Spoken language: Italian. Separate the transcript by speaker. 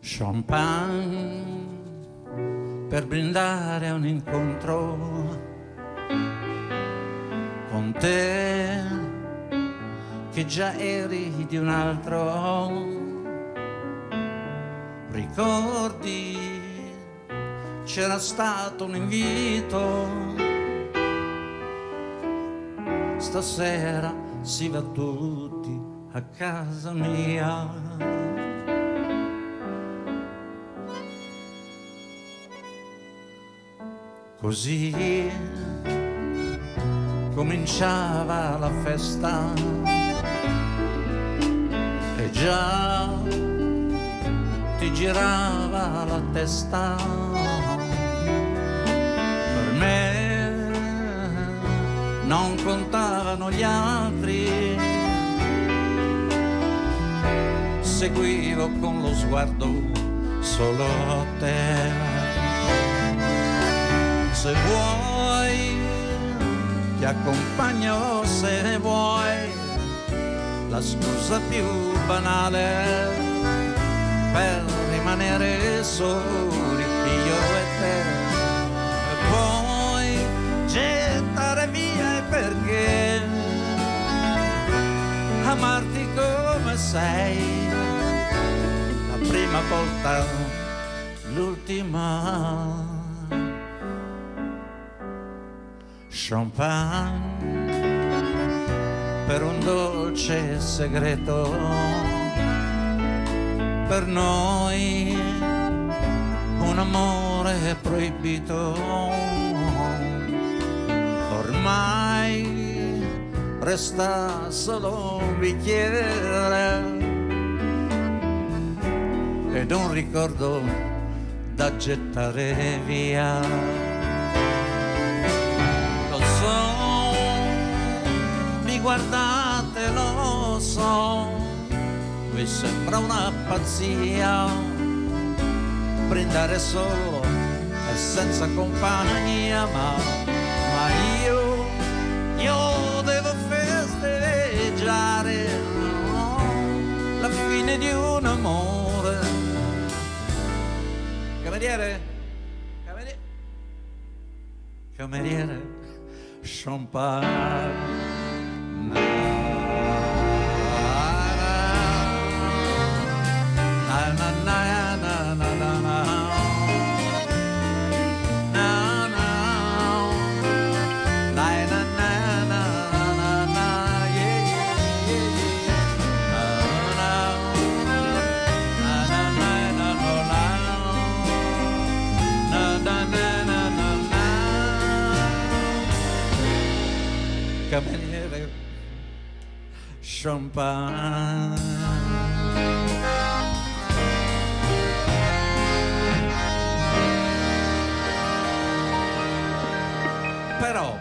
Speaker 1: champagne per brindare a un incontro con te che già eri di un altro. Ricordi, c'era stato un invito. Stasera si va tutti a casa mia. Così. Cominciava la festa. E già ti girava la testa. Per me non contavano gli altri, seguivo con lo sguardo solo te se vuoi, ti accompagno se vuoi, la scusa più banale per rimanere soli io e te. E poi gettare via perché amarti come sei, la prima volta, l'ultima. Champagne per un dolce segreto per noi un amore proibito. Ormai resta solo un bicchiere ed un ricordo da gettare via guardate lo so, mi sembra una pazzia, brindare solo e senza compagnia, ma, ma io, io devo festeggiare no, la fine di un amore. Cameriere, cameriere, cameriere, champagne. Cameriere champagne. Però